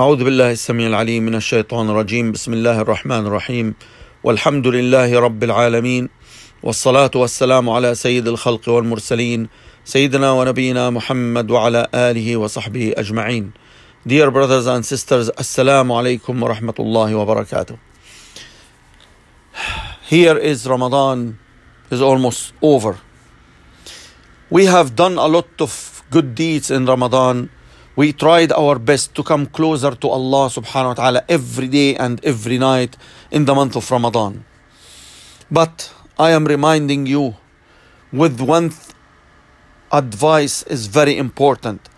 أعوذ بالله السميع العليم من الشيطان الرجيم بسم الله الرحمن الرحيم والحمد لله رب العالمين والصلاة والسلام على سيد الخلق والمرسلين سيدنا ونبينا محمد وعلى آله وصحبه أجمعين Dear brothers and sisters, alaikum wa rahmatullahi wa barakatuh. Here is Ramadan is almost over. We have done a lot of good deeds in Ramadan. We tried our best to come closer to Allah subhanahu wa ta'ala every day and every night in the month of Ramadan. But I am reminding you with one th- advice is very important.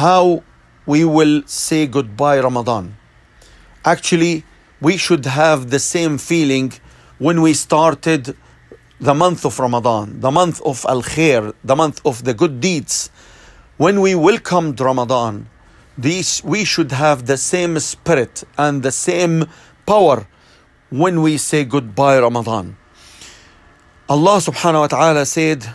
How we will say goodbye Ramadan. Actually, we should have the same feeling when we started the month of Ramadan, the month of Al Khair, the month of the good deeds When we welcomed Ramadan, these, we should have the same spirit and the same power when we say goodbye Ramadan. Allah subhanahu wa ta'ala said,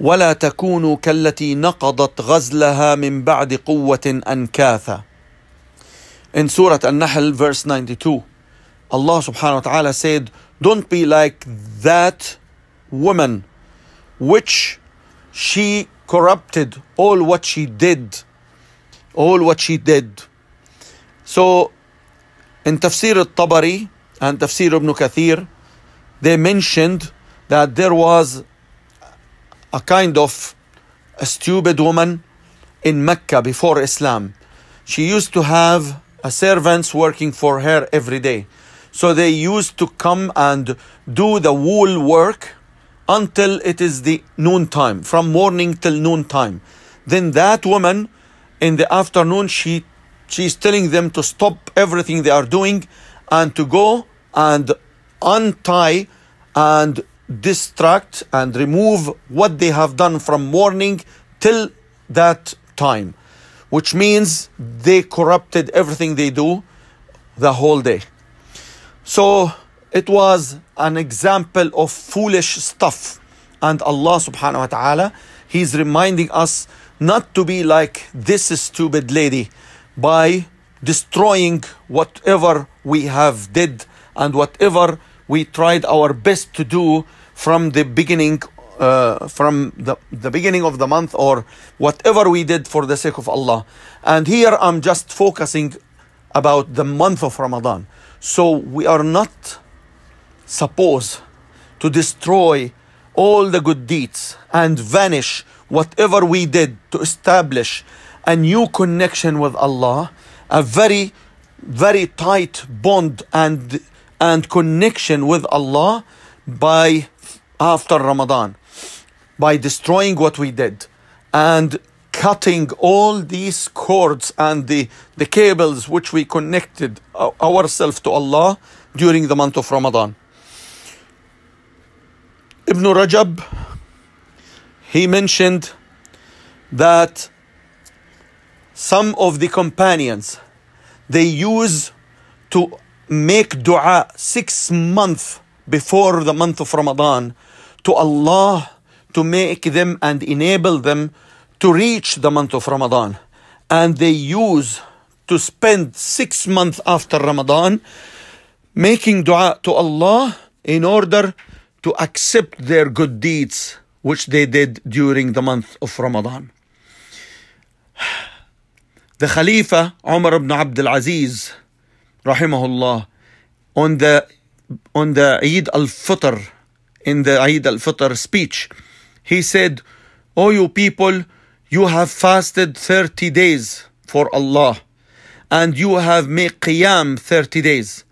ولا تكونوا كالتي نقضت غزلها من بعد قوة أنكاثا. In Surah An-Nahl verse 92, Allah subhanahu wa ta'ala said, Don't be like that woman which she corrupted all what she did. All what she did. So in Tafsir al-Tabari and Tafsir ibn Kathir, they mentioned that there was a kind of a stupid woman in Mecca before Islam. She used to have a servants working for her every day. So they used to come and do the wool work until it is the noon time, from morning till noon time. Then that woman in the afternoon, she she's telling them to stop everything they are doing and to go and untie and distract and remove what they have done from morning till that time, which means they corrupted everything they do the whole day. So it was an example of foolish stuff. And Allah subhanahu wa ta'ala, He's reminding us not to be like this stupid lady by destroying whatever we have did and whatever we tried our best to do from the beginning uh, from the, the beginning of the month or whatever we did for the sake of Allah. And here I'm just focusing about the month of Ramadan. So we are not supposed to destroy all the good deeds and vanish whatever we did to establish a new connection with Allah, a very, very tight bond and and connection with Allah by after Ramadan, by destroying what we did and cutting all these cords and the, the cables which we connected ourselves to Allah during the month of Ramadan. Ibn Rajab, he mentioned that some of the companions they use to make dua six months before the month of Ramadan to Allah to make them and enable them to reach the month of Ramadan. And they use to spend six months after Ramadan making dua to Allah in order to accept their good deeds which they did during the month of Ramadan. The Khalifa Umar ibn Abdul Aziz, rahimahullah, on the on the Eid al-Fitr, in the Eid al-Fitr speech, he said, "O you people, you have fasted 30 days for Allah, and you have made qiyam 30 days,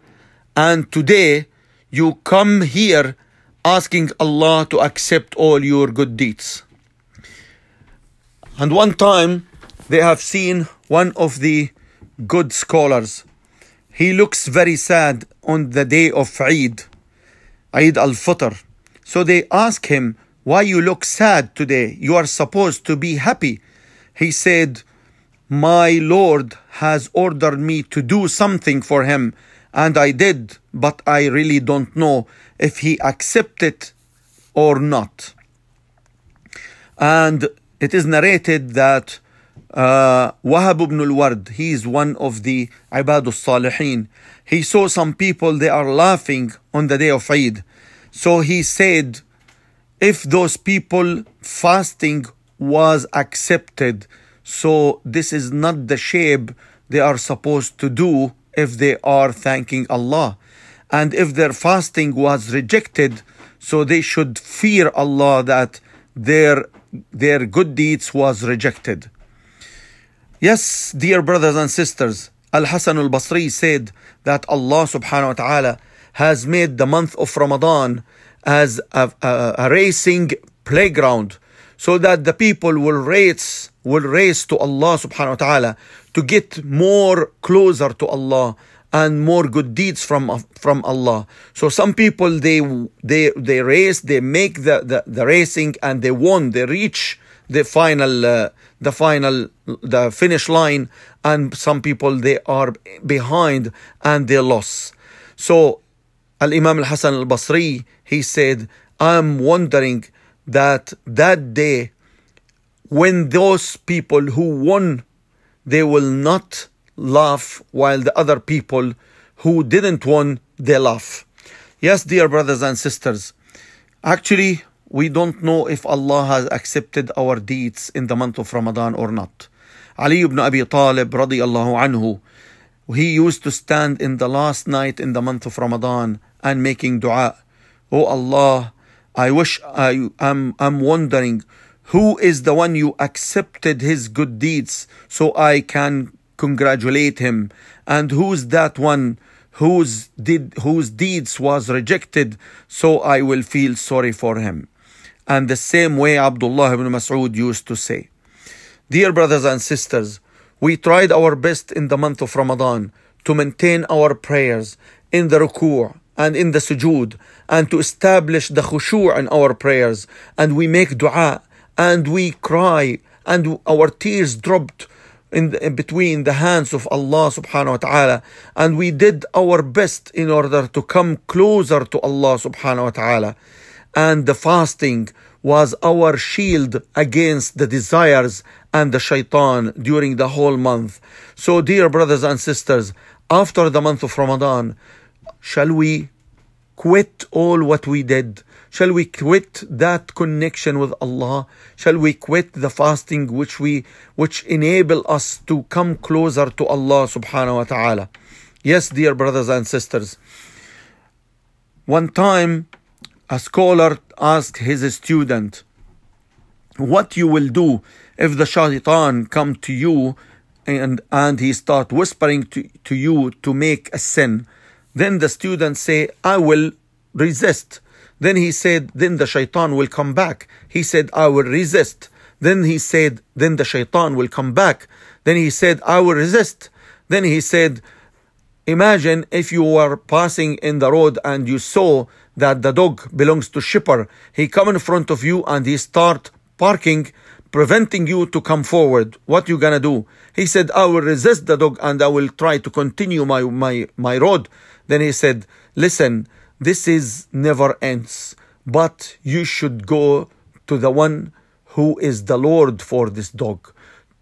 and today you come here asking Allah to accept all your good deeds." And one time they have seen one of the good scholars. He looks very sad on the day of Eid, Eid al Fitr. So they ask him, Why you look sad today? You are supposed to be happy. He said, My Lord has ordered me to do something for him, and I did, but I really don't know if he accepted or not. And it is narrated that uh, Wahab ibn al-Ward, he is one of the Ibadul Salihin. He saw some people, they are laughing on the day of Eid. So he said, if those people fasting was accepted, so this is not the shape they are supposed to do if they are thanking Allah. And if their fasting was rejected, so they should fear Allah that their their good deeds was rejected. Yes, dear brothers and sisters, Al Hasan al Basri said that Allah subhanahu wa ta'ala has made the month of Ramadan as a, a, a, racing playground so that the people will race will race to Allah subhanahu wa ta'ala to get more closer to Allah and more good deeds from from Allah. So some people they they they race, they make the the, the racing and they won, they reach the final uh, the final the finish line and some people they are behind and they lost so al imam al hasan al basri he said i'm wondering that that day when those people who won they will not laugh while the other people who didn't won they laugh yes dear brothers and sisters actually we don't know if Allah has accepted our deeds in the month of Ramadan or not. Ali ibn Abi Talib radiallahu anhu, he used to stand in the last night in the month of Ramadan and making dua. Oh Allah, I wish I am I'm wondering who is the one you accepted his good deeds so I can congratulate him. And who's that one whose did whose deeds was rejected? So I will feel sorry for him. And the same way Abdullah ibn Mas'ud used to say. Dear brothers and sisters, we tried our best in the month of Ramadan to maintain our prayers in the ruku' and in the sujood and to establish the khushu' in our prayers. And we make dua and we cry and our tears dropped in, the, in, between the hands of Allah subhanahu wa ta'ala and we did our best in order to come closer to Allah subhanahu wa ta'ala and the fasting was our shield against the desires and the shaitan during the whole month. So, dear brothers and sisters, after the month of Ramadan, shall we quit all what we did? Shall we quit that connection with Allah? Shall we quit the fasting which we which enable us to come closer to Allah subhanahu wa ta'ala? Yes, dear brothers and sisters. One time a scholar asked his student, What you will do if the shaitan come to you and, and he start whispering to, to you to make a sin? Then the student say, I will resist. Then he said, Then the shaitan will come back. He said, I will resist. Then he said, Then the shaitan will come back. Then he said, I will resist. Then he said, Imagine if you were passing in the road and you saw that the dog belongs to shipper. He come in front of you and he start parking, preventing you to come forward. What you gonna do? He said, I will resist the dog and I will try to continue my, my, my road. Then he said, listen, this is never ends, but you should go to the one who is the Lord for this dog.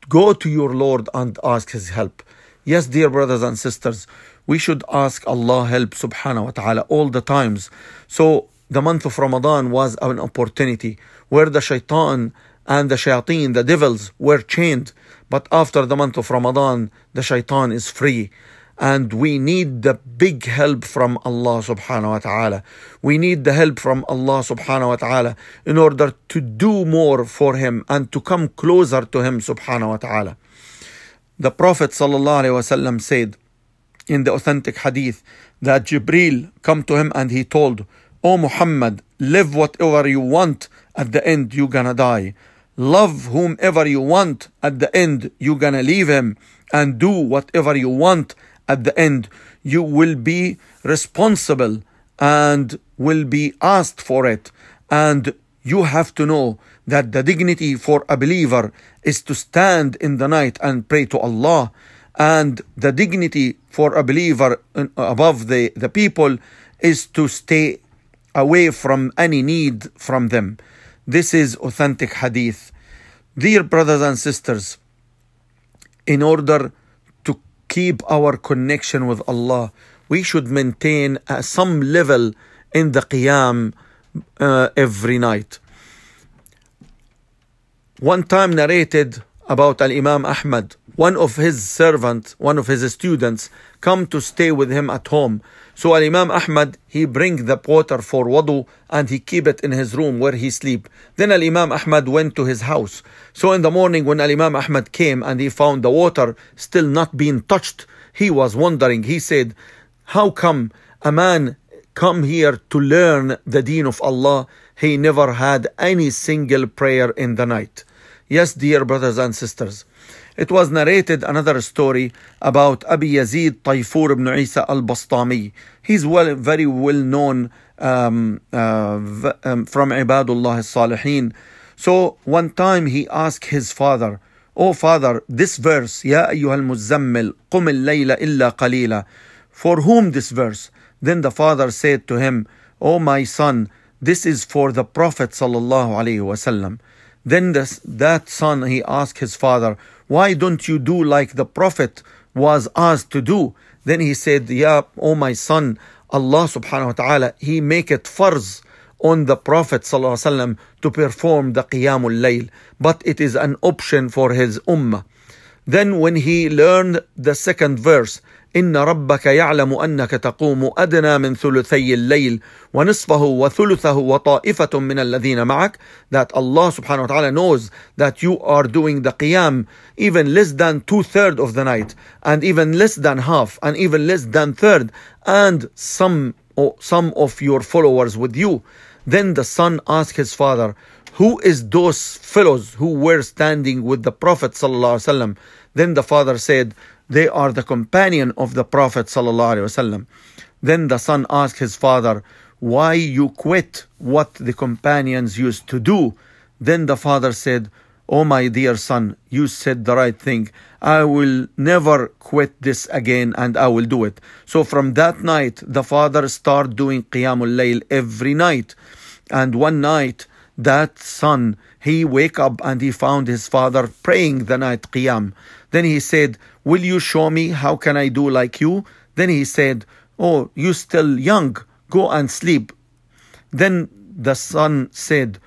Go to your Lord and ask his help. Yes, dear brothers and sisters, we should ask Allah help subhanahu wa ta'ala all the times. So the month of Ramadan was an opportunity where the shaitan and the shayateen, the devils, were chained. But after the month of Ramadan, the shaitan is free. And we need the big help from Allah subhanahu wa ta'ala. We need the help from Allah subhanahu wa ta'ala in order to do more for Him and to come closer to Him subhanahu wa ta'ala. The Prophet sallallahu alayhi wasallam said, in the authentic hadith that Jibril come to him and he told, O Muhammad, live whatever you want, at the end you're gonna die. Love whomever you want, at the end you're gonna leave him. And do whatever you want, at the end you will be responsible and will be asked for it. And you have to know that the dignity for a believer is to stand in the night and pray to Allah and the dignity for a believer above the, the people is to stay away from any need from them. This is authentic hadith. Dear brothers and sisters, in order keep our connection with Allah. We should maintain uh, some level in the Qiyam uh, every night. One time narrated about Al Imam Ahmad, one of his servants, one of his students, come to stay with him at home. So Al Imam Ahmad he bring the water for wudu and he keep it in his room where he sleep. Then Al Imam Ahmad went to his house. So in the morning when Al Imam Ahmad came and he found the water still not being touched, he was wondering. He said, "How come a man come here to learn the deen of Allah? He never had any single prayer in the night." Yes, dear brothers and sisters. It was narrated another story about Abi Yazid Tayfur ibn Isa al-Bastami. He's well, very well known um, uh, um, from Ibadullah al-Salihin. So one time he asked his father, Oh father, this verse, Ya ayyuhal muzammil, qum al-layla illa qalila. For whom this verse? Then the father said to him, Oh my son, this is for the Prophet sallallahu alaihi wasallam. Then this, that son, he asked his father, Why don't you do like the Prophet was asked to do? Then he said, Yeah, oh my son, Allah subhanahu wa ta'ala, He make it farz on the Prophet sallallahu to perform the Qiyamul Layl, but it is an option for his ummah. Then when he learned the second verse, إن ربك يعلم أنك تقوم أدنى من ثلثي الليل ونصفه وثلثه وطائفة من الذين معك that Allah subhanahu wa ta'ala knows that you are doing the qiyam even less than two third of the night and even less than half and even less than third and some or some of your followers with you then the son asked his father who is those fellows who were standing with the prophet wasallam then the father said they are the companion of the Prophet ﷺ. Then the son asked his father, Why you quit what the companions used to do? Then the father said, Oh my dear son, you said the right thing. I will never quit this again and I will do it. So from that night, the father started doing Qiyamul Layl every night. And one night, that son, he wake up and he found his father praying the night Qiyam. Then he said, Will you show me how can I do like you? Then he said, Oh, you still young, go and sleep. Then the son said,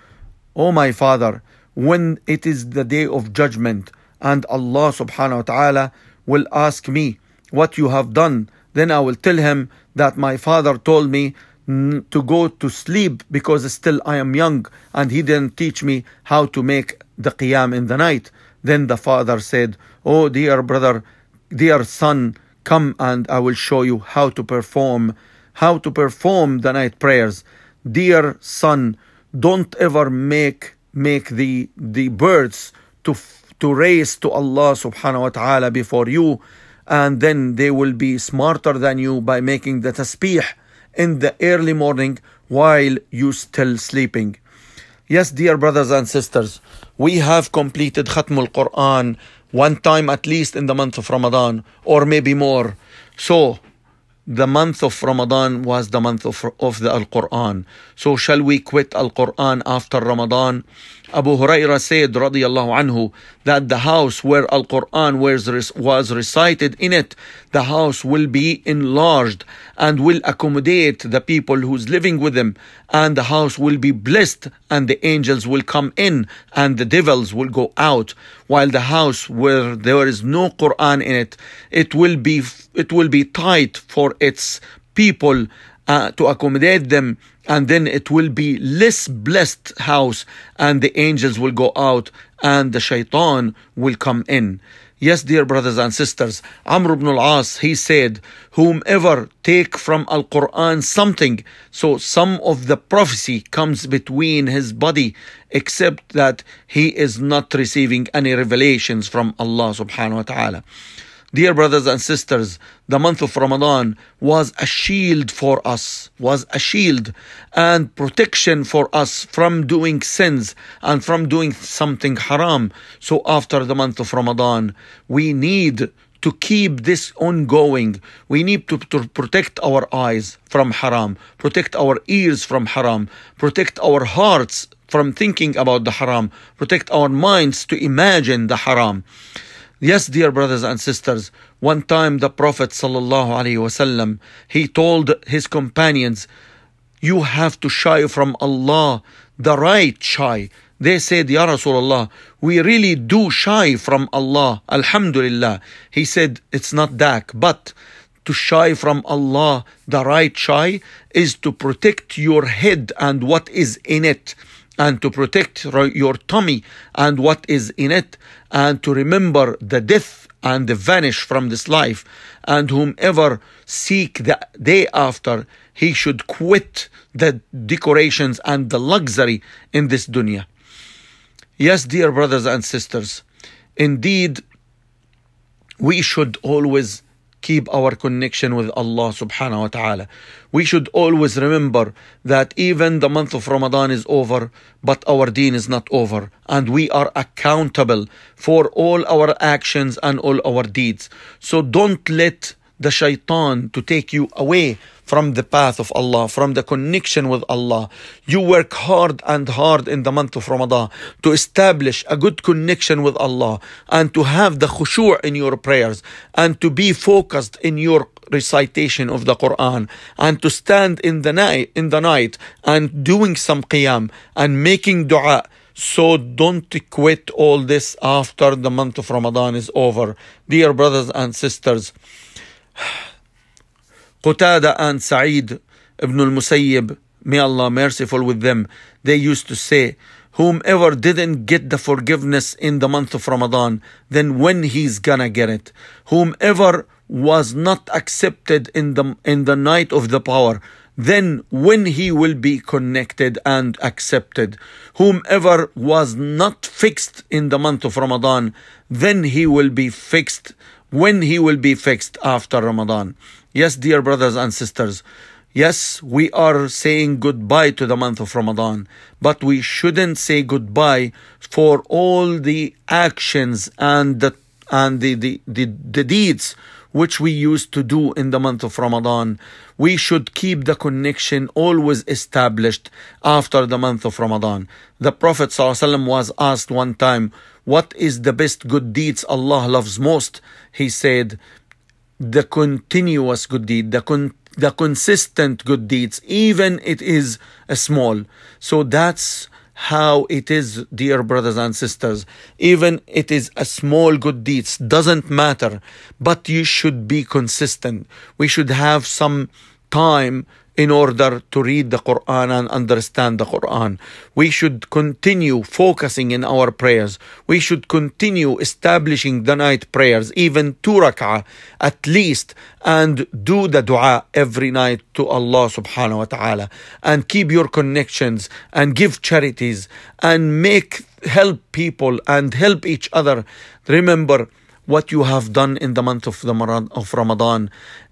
Oh my father, when it is the day of judgment and Allah subhanahu wa ta'ala will ask me what you have done, then I will tell him that my father told me to go to sleep because still I am young and he didn't teach me how to make the qiyam in the night. Then the father said, Oh, dear brother, dear son, come and I will show you how to perform, how to perform the night prayers. Dear son, don't ever make make the the birds to to race to Allah subhanahu wa ta'ala before you and then they will be smarter than you by making the tasbih in the early morning while you still sleeping. Yes, dear brothers and sisters, we have completed Khatmul Quran one time at least in the month of Ramadan or maybe more. So the month of Ramadan was the month of, of the Al Quran. So shall we quit Al Quran after Ramadan? Abu Huraira said, radiallahu anhu, that the house where Al Quran was, was recited in it, the house will be enlarged and will accommodate the people who's living with them, and the house will be blessed, and the angels will come in, and the devils will go out. While the house where there is no Quran in it, it will be it will be tight for its people uh, to accommodate them and then it will be less blessed house and the angels will go out and the shaitan will come in. Yes dear brothers and sisters amr ibn al-as he said whomever take from al-quran something so some of the prophecy comes between his body except that he is not receiving any revelations from allah subhanahu wa ta'ala Dear brothers and sisters, the month of Ramadan was a shield for us, was a shield and protection for us from doing sins and from doing something haram. So after the month of Ramadan, we need to keep this ongoing. We need to, to protect our eyes from haram, protect our ears from haram, protect our hearts from thinking about the haram, protect our minds to imagine the haram. Yes, dear brothers and sisters, one time the Prophet wasallam he told his companions, "You have to shy from Allah, the right shy." They said, Ya Rasulullah, we really do shy from Allah. Alhamdulillah. He said, It's not that, but to shy from Allah, the right shy, is to protect your head and what is in it, and to protect your tummy and what is in it, and to remember the death and the vanish from this life, and whomever seek the day after, he should quit the decorations and the luxury in this dunya. Yes, dear brothers and sisters, indeed, we should always keep our connection with Allah subhanahu wa ta'ala. We should always remember that even the month of Ramadan is over, but our deen is not over, and we are accountable for all our actions and all our deeds. So don't let the shaitan to take you away from the path of Allah, from the connection with Allah. You work hard and hard in the month of Ramadan to establish a good connection with Allah and to have the khushu' in your prayers and to be focused in your recitation of the Quran and to stand in the night in the night and doing some qiyam and making dua so don't quit all this after the month of Ramadan is over dear brothers and sisters Qatada and Sa'id ibn al-Musayyib, may Allah merciful with them, they used to say, whomever didn't get the forgiveness in the month of Ramadan, then when he's gonna get it? Whomever was not accepted in the in the night of the power, then when he will be connected and accepted. Whomever was not fixed in the month of Ramadan, then he will be fixed when he will be fixed after Ramadan. Yes, dear brothers and sisters, yes, we are saying goodbye to the month of Ramadan, but we shouldn't say goodbye for all the actions and the and the, the, the, the deeds which we used to do in the month of Ramadan. We should keep the connection always established after the month of Ramadan. The Prophet ﷺ was asked one time, What is the best good deeds Allah loves most? He said, the continuous good deed, the con- the consistent good deeds, even it is a small. So that's how it is, dear brothers and sisters. Even it is a small good deeds, doesn't matter, but you should be consistent. We should have some time in order to read the Quran and understand the Quran. We should continue focusing in our prayers. We should continue establishing the night prayers, even two rak'ah at least, and do the dua every night to Allah subhanahu wa ta'ala. And keep your connections and give charities and make help people and help each other. Remember what you have done in the month of the of Ramadan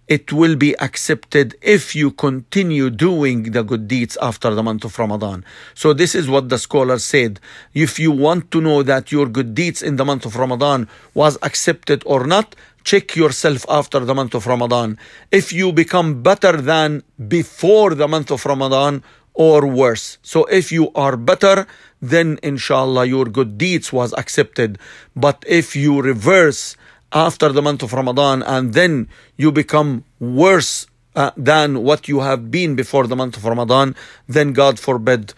it will be accepted if you continue doing the good deeds after the month of Ramadan. So, this is what the scholar said. If you want to know that your good deeds in the month of Ramadan was accepted or not, check yourself after the month of Ramadan. If you become better than before the month of Ramadan, or worse. So if you are better, then inshallah your good deeds was accepted. But if you reverse after the month of Ramadan and then you become worse uh, than what you have been before the month of Ramadan, then God forbid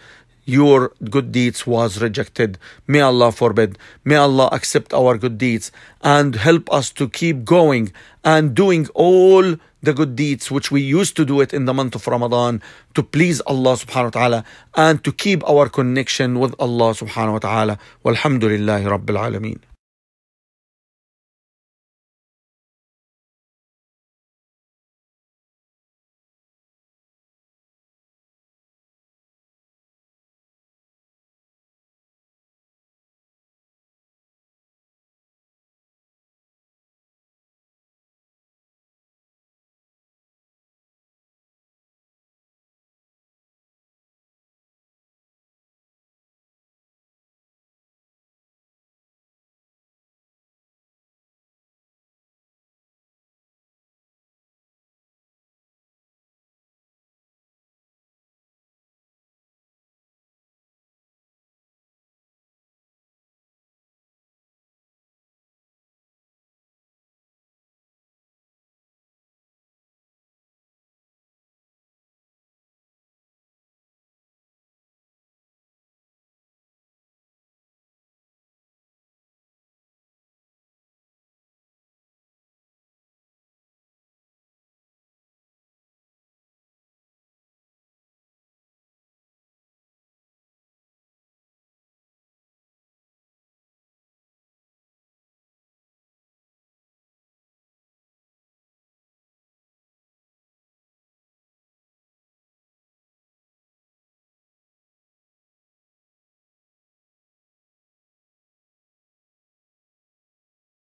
your good deeds was rejected. May Allah forbid. May Allah accept our good deeds and help us to keep going and doing all the good deeds which we used to do it in the month of Ramadan to please Allah subhanahu wa ta'ala and to keep our connection with Allah subhanahu wa ta'ala. Walhamdulillahi Rabbil Alameen.